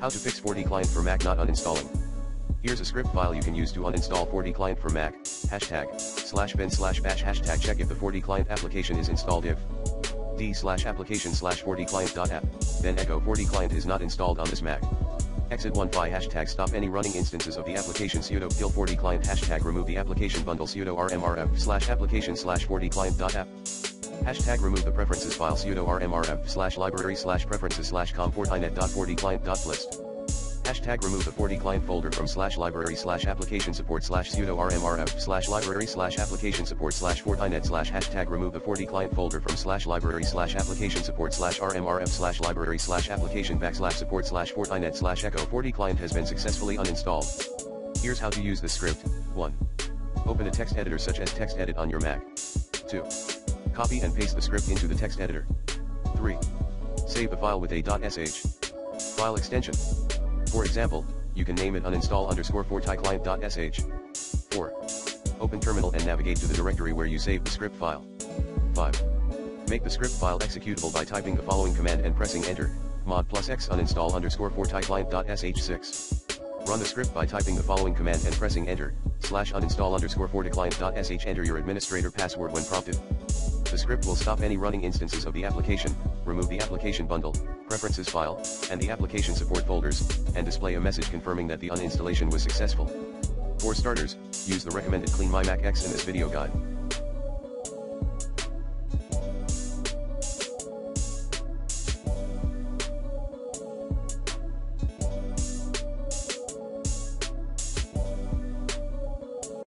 How to fix FortiClient for Mac not uninstalling. Here's a script file you can use to uninstall FortiClient for Mac, hashtag, slash bin slash bash hashtag check if the FortiClient application is installed if d slash application slash FortiClient app, then echo FortiClient is not installed on this Mac. Exit 1 by hashtag stop any running instances of the application sudo kill FortiClient hashtag remove the application bundle sudo rmrf slash application slash FortiClient app. Hashtag remove the preferences file sudo rmrf slash library slash preferences slash com4inet.FortiClient dot list. Hashtag remove the FortiClient folder from slash library slash application support slash sudo rmrf slash library slash application support slash fortinet slash hashtag remove the FortiClient folder from slash library slash application support slash rmrf slash library slash application backslash support slash fortinet slash echo FortiClient has been successfully uninstalled. Here's how to use the script. 1. Open a text editor such as TextEdit on your Mac. 2. Copy and paste the script into the text editor. 3. Save the file with a .sh file extension. For example, you can name it uninstall underscore forticlient.sh. 4. Open terminal and navigate to the directory where you saved the script file. 5. Make the script file executable by typing the following command and pressing enter, chmod plus x uninstall underscore forticlient.sh 6. Run the script by typing the following command and pressing enter, slash uninstall underscore forticlient.sh enter your administrator password when prompted. The script will stop any running instances of the application, remove the application bundle, preferences file, and the application support folders, and display a message confirming that the uninstallation was successful. For starters, use the recommended CleanMyMac X in this video guide.